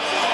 Johnson.